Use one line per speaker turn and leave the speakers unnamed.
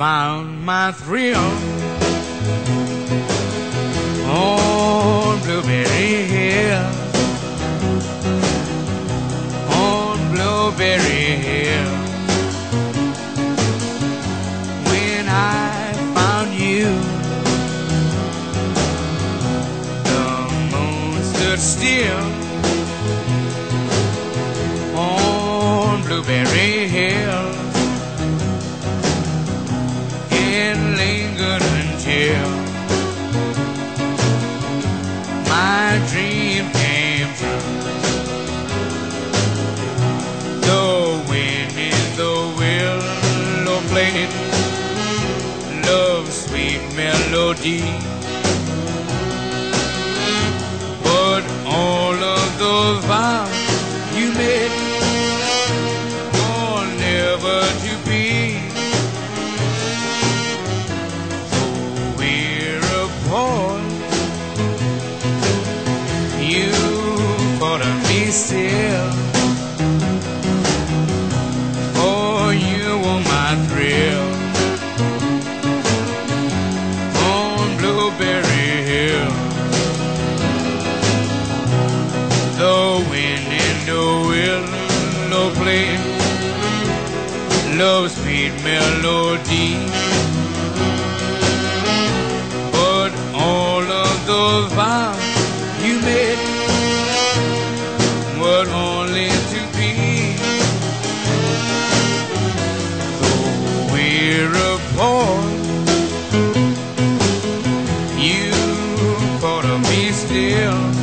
my thrill on Blueberry Hill. On Blueberry Hill. When I found you, the moon stood still on Blueberry Hill dream came true. The wind in the willow played love's sweet melody. Still. Oh, you were my thrill on Blueberry Hill. The wind in the willow played love's sweet melody. But all of those vows you made apart, you thought of me still.